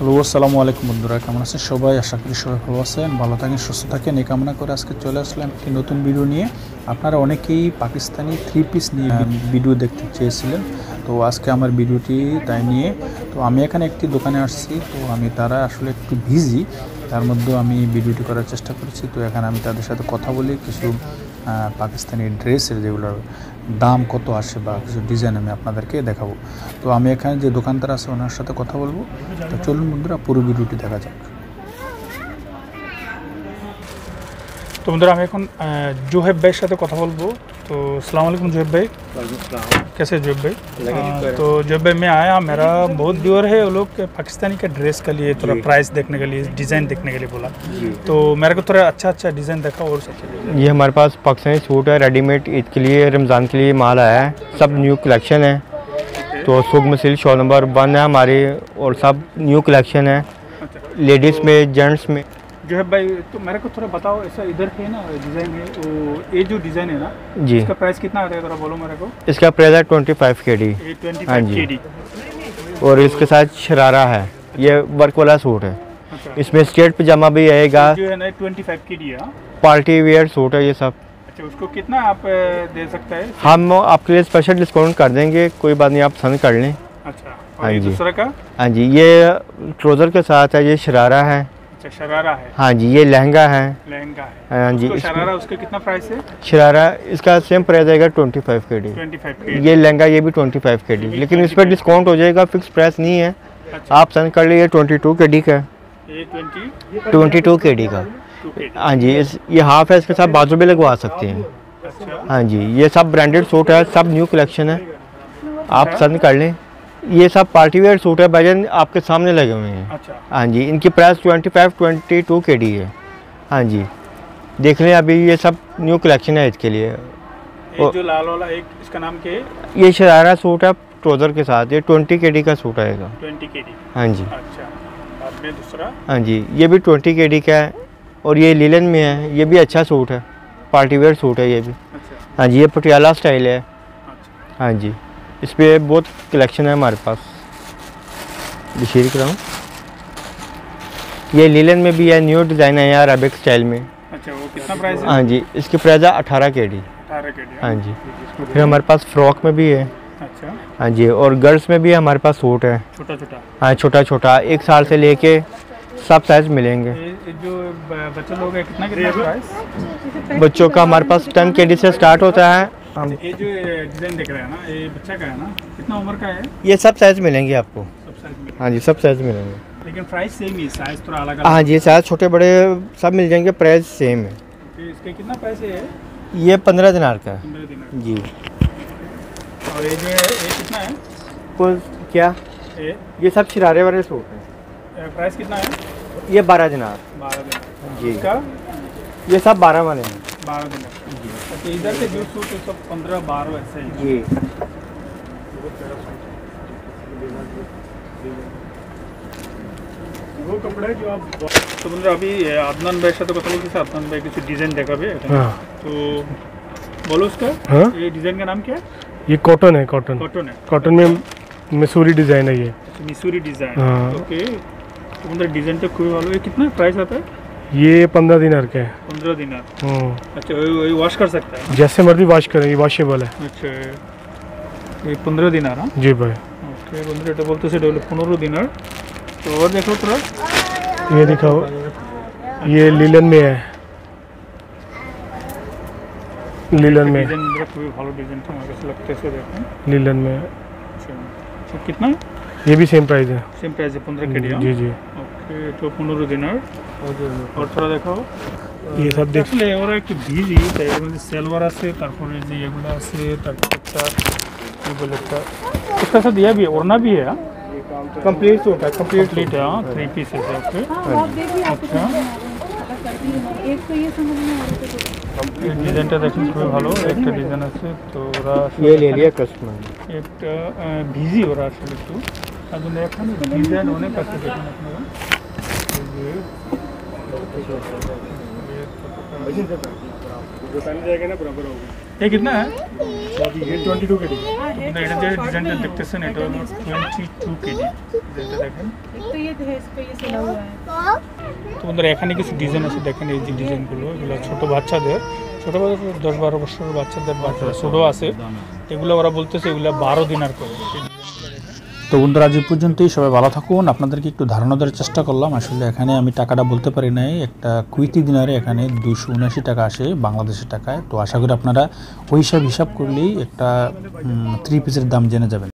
Hello আসসালামু আলাইকুম বন্ধুরা কেমন আছেন সবাই? আশা করি সবাই ভালো আছেন ভালো থাকেন সুস্থ থাকেন। এই কামনা করে আজকে চলে আসলাম একটি নতুন ভিডিও নিয়ে। আপনারা অনেকেই পাকিস্তানি থ্রি পিস নিয়ে ভিডিও দেখতে চেয়েছিলেন। তো আজকে আমার ভিডিওটি তাই নিয়ে তো আমি এখানে একটি দোকানে আসছি তো আমি তারা আসলে একটু বিজি তার মধ্যেও আমি ভিডিওটি করার চেষ্টা করেছি। তো এখানে আমি তাদের সাথে কথা বলি কিছু পাকিস্তানি ড্রেসের যেগুলোর দাম কত আসে বা কিছু ডিজাইন আমি আপনাদেরকে দেখাবো। তো আমি এখানে যে দোকানদার আছে, ওনার সাথে কথা বলব। তো চলুন বন্ধুরা, পুরো ভিডিওটি দেখা যাক। তো বন্ধুরা, আমি এখন জোহেব ভাইয়ের সাথে কথা বলব। तो अलैक्म जुब भाई। कैसे जुब भाई? तो जुब भाई मैं आया मेरा बहुत व्यूअर है वो लोग पाकिस्तानी के ड्रेस के लिए थोड़ा प्राइस देखने के लिए डिज़ाइन देखने के लिए बोला। तो मेरे को थोड़ा अच्छा अच्छा डिज़ाइन देखा और ये हमारे पास पाकिस्तानी सूट है रेडीमेड ईद के लिए रमज़ान के लिए माल आया है। सब न्यू कलेक्शन है। तो सुख सिल्क शॉल नंबर वन है हमारी और सब न्यू कलेक्शन है। अच्छा। लेडीज़ में जेंट्स में। जोहेब भाई तो मेरे को थोड़ा बताओ ऐसा इधर है ना डिज़ाइन है वो ये जो डिज़ाइन है ना जी। इसका प्राइस कितना आता है थोड़ा बोलो मेरे को? इसका प्राइस है ट्वेंटी फाइव के डी हाँ जी। और इसके साथ शरारा है ये वर्क वाला सूट है। अच्छा। इसमें स्ट्रेट पजामा भी आएगा। जो है ना ट्वेंटी फाइव के डी है हाँ? पार्टी वेयर सूट है ये सब। अच्छा उसको कितना आप दे सकते हैं? हम आपके लिए स्पेशल डिस्काउंट कर देंगे कोई बात नहीं आप पसंद कर लें। अच्छा। हाँ जी। दूसरा का? हाँ जी ये ट्रोज़र के साथ है ये शरारा है। अच्छा शरारा है। हाँ जी ये लहंगा है। लहंगा है। हाँ जी शरारा उसका कितना प्राइस है? शरारा इसका सेम प्राइस आएगा twenty five K D twenty five ये लहंगा ये भी ट्वेंटी फाइव के डी लेकिन इस पर डिस्काउंट हो जाएगा फिक्स प्राइस नहीं है। अच्छा। आप पसंद कर लीजिए ट्वेंटी टू के। डी का ट्वेंटी टू के। डी का हाँ जी इस ये हाफ़ है इसके साथ बाजू भी लगवा सकते हैं। अच्छा। हाँ जी ये सब ब्रांडेड सूट है सब न्यू कलेक्शन है। आप पसंद कर लें। ये सब पार्टी वेयर सूट है भाईजान आपके सामने लगे हुए हैं। अच्छा। हाँ जी इनकी price twenty five twenty two K D है। हाँ जी देख लें अभी ये सब न्यू कलेक्शन है इसके लिए। ये जो लाल वाला एक इसका नाम क्या है? ये शरारा सूट है ट्रोज़र के साथ ये ट्वेंटी के डी का सूट आएगा। ट्वेंटी के डी। हाँ जी। अच्छा दूसरा। हाँ जी ये भी ट्वेंटी के डी का है और ये लीलन में है ये भी अच्छा सूट है पार्टी वेयर सूट है ये भी। अच्छा। हाँ जी ये पटियाला स्टाइल है। अच्छा। हाँ जी। इस पर बहुत कलेक्शन है हमारे पास। शेयर कराऊँ ये लीलन में भी है न्यू डिज़ाइन है यार अरेबिक स्टाइल में। अच्छा वो कितना प्राइस है? हाँ जी इसकी प्राइस है अठारह के डी अठारह के डी हाँ। जी। फिर हमारे पास फ्रॉक में भी है। अच्छा। हाँ जी और गर्ल्स में भी हमारे पास सूट है। छोटा छोटा। हाँ छोटा छोटा एक साल से लेके सब साइज़ मिलेंगे। जो बच्चे लोग हैं कितना कितना प्राइस बच्चों का हमारे पास टेन के डी से स्टार्ट होता है। हम ये जो डिज़ाइन देख रहे हैं ना ये बच्चा का है ना? कितना उम्र का है? ये सब साइज़ मिलेंगे आपको। सब साइज़ हाँ जी सब साइज़ मिलेंगे। लेकिन प्राइस सेम ही साइज़ थोड़ा अलग हाँ जी साइज़ छोटे बड़े सब मिल जाएँगे प्राइस सेम है। इसके कितना पैसे है ये? पंद्रह दिनार का है। जी। और ये जो है ये कितना है? को क्या? ये? ये सब शरारे वाले सूट हैं। प्राइस कितना है? ये बारह दिनार। बारह दिन जी। इसका? ये सब बारह वाले हैं। बारह दिन तो इधर के जूस सूट सब पंद्रह बारह ऐसे ही। जी। वो कपड़ा जो आप तो बंधुরা अभी আদনান ভাইয়ের সাথে কথা বলতেছি আদনান ভাই কিছু ডিজাইন দেখাবে তো बोलो उसका। हाँ? ये डिज़ाइन का नाम क्या है? ये कॉटन है कॉटन। कॉटन है। कॉटन में मिसूरी डिज़ाइन है ये। अच्छा, मिसूरी डिज़ाइन। हाँ। ओके। तो मतलब डिज़ाइन तो खूब वालों ये कितना प्राइस आता है? ये पंद्रह दिनार का है पंद्रह दिनार हम्म, अच्छा वही वही वॉश कर सकता है जैसे मर्जी वॉश करें ये वॉशेबल है अच्छा ये पंद्रह दिनार हाँ जी भाई ওকে বন্ধুরা এটা বলতেছে এটা হলো পনেরো দিনার তো ওর দেখো তোরা ये दिखाओ ये लीलन में है लीलन में ডিজাইন বন্ধুরা খুবই ভালো ডিজাইনটা আমার কাছে লাগতেছে দেখুন लीलन में আচ্ছা আচ্ছা, কিতনা ये भी सेम प्राइस है সেম প্রাইসে পনেরো কেডি जी जी ওকে এটা পনেরো দিনার আর তোরা দেখাও ये सब देख আসলে ওরা একটু ভিজি তাই এর মধ্যে সেলভার আছে তারপরে যে এগুলো আছে তারপর একটা কি বলে একটা इसका साथ दिया भी है ओढ़ना भी है हाँ? कंप्लीट सूट है कंप्लीट कंप्लीट है हाँ थ्री पीसेस है ओके हाँ, आप देखिए आप अच्छा एक तो ये समझ में आ रहा है এই ডিজাইনটা দেখুন খুবই ভালো একটা ডিজাইন আছে তো ওরা আসলে ये ले এখানে लिया कस्टमर একটা ভিজি ওরা আসলে একটু তার জন্য এখানে ডিজাইন অনেক আছে দেখুন আপনারা এই যে, এই কতটা- जो पहन जाएगा ना बराबर होगा ये कितना है अभी ये ट्वेंटी टू के डी हाँ, है এটা যে ডিজাইনটা দেখতেছেন এটা হলো টোয়েন্টি টু কেজি ডিজাইনটা দেখেন एक तो ये है इस पे ये सिला हुआ है তো বন্ধুরা এখানে কিছু ডিজাইন আছে দেখেন এই যে ডিজাইনগুলো এগুলো ছোট বাচ্চাদের ছোট বাচ্চাদের দশ বারো বছরের বাচ্চাদের বাচ্চারা ছোটো আছে এগুলো ওরা বলতেছে এগুলো বারো দিনার করে তো বন্ধুরা, আজ পর্যন্তই। সবাই ভালো থাকুন। আপনাদেরকে একটু ধারণা দেওয়ার চেষ্টা করলাম। আসলে এখানে আমি টাকাটা বলতে পারি নাই। একটা কুইতি দিনারে এখানে দুশো উনাশি টাকা আসে বাংলাদেশের টাকায়। তো আশা করি আপনারা ওই সব হিসাব করলেই একটা থ্রি পিসের দাম জেনে যাবেন।